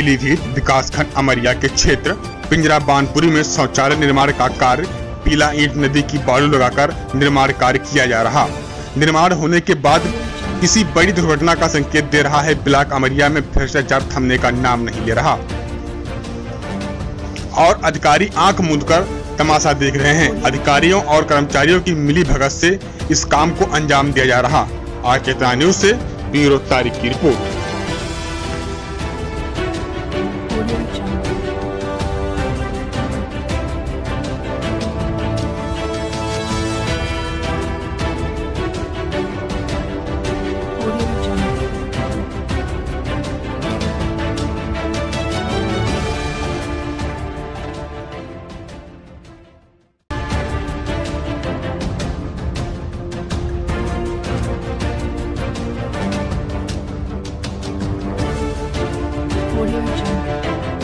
पीलीभीत विकासखंड अमरिया के क्षेत्र। पिंजरा बानपुरी में शौचालय निर्माण का कार्य, पीला ईंट नदी की बालू लगाकर निर्माण कार्य किया जा रहा। निर्माण होने के बाद किसी बड़ी दुर्घटना का संकेत दे रहा है ब्लॉक अमरिया में भ्रष्टाचार थमने का नाम नहीं ले रहा। और अधिकारी आँख मूंद कर तमाशा देख रहे हैं। अधिकारियों और कर्मचारियों की मिली भगत से इस काम को अंजाम दिया जा रहा। आज चेतना न्यूज़ से ब्यूरो तारीख की रिपोर्ट। Channel. Audio.